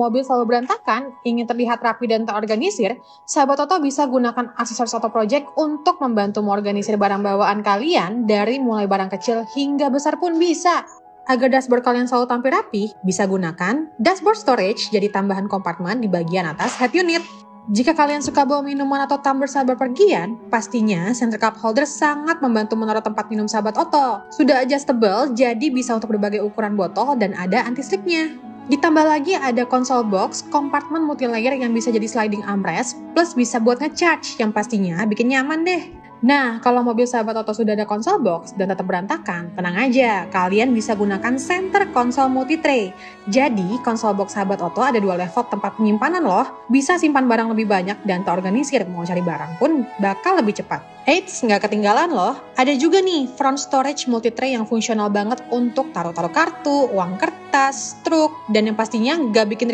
mobil selalu berantakan, ingin terlihat rapi dan terorganisir, sahabat Toto bisa gunakan aksesoris Auto Project untuk membantu mengorganisir barang bawaan kalian dari mulai barang kecil hingga besar pun bisa. Agar dashboard kalian selalu tampil rapi, bisa gunakan dashboard storage jadi tambahan kompartemen di bagian atas head unit. Jika kalian suka bawa minuman atau tumbler saat berpergian, pastinya center cup holder sangat membantu menaruh tempat minum sahabat Oto. Sudah adjustable, jadi bisa untuk berbagai ukuran botol dan ada anti-slipnya. Ditambah lagi ada console box, kompartemen multilayer yang bisa jadi sliding armrest, plus bisa buat ngecharge yang pastinya bikin nyaman deh. Nah, kalau mobil sahabat Oto sudah ada console box dan tetap berantakan, tenang aja, kalian bisa gunakan center console multi tray. Jadi, console box sahabat Oto ada dua level tempat penyimpanan loh. Bisa simpan barang lebih banyak dan terorganisir, mau cari barang pun bakal lebih cepat. Eits, nggak ketinggalan loh. Ada juga nih front storage multi tray yang fungsional banget untuk taruh-taruh kartu, uang kertas, truk, dan yang pastinya nggak bikin